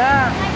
Yeah.